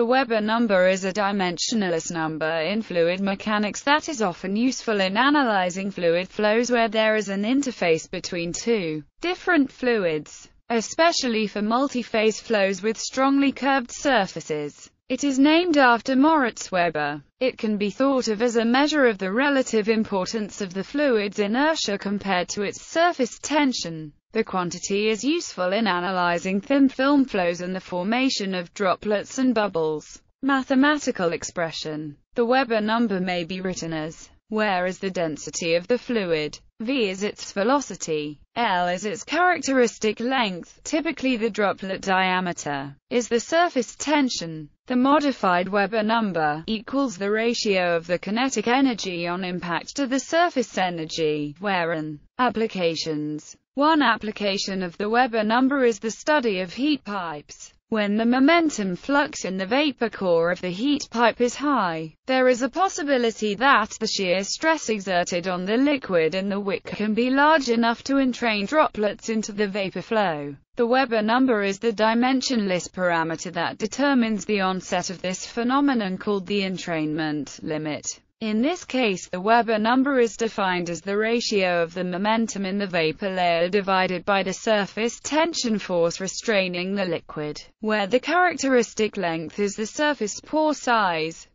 The Weber number is a dimensionless number in fluid mechanics that is often useful in analyzing fluid flows where there is an interface between two different fluids, especially for multiphase flows with strongly curved surfaces. It is named after Moritz Weber. It can be thought of as a measure of the relative importance of the fluid's inertia compared to its surface tension. The quantity is useful in analyzing thin film flows and the formation of droplets and bubbles. Mathematical expression. The Weber number may be written as where is the density of the fluid, v is its velocity, l is its characteristic length, typically the droplet diameter, is the surface tension. The modified Weber number equals the ratio of the kinetic energy on impact to the surface energy, where an applications. One application of the Weber number is the study of heat pipes. When the momentum flux in the vapor core of the heat pipe is high, there is a possibility that the shear stress exerted on the liquid in the wick can be large enough to entrain droplets into the vapor flow. The Weber number is the dimensionless parameter that determines the onset of this phenomenon called the entrainment limit. In this case the Weber number is defined as the ratio of the momentum in the vapor layer divided by the surface tension force restraining the liquid, where the characteristic length is the surface pore size.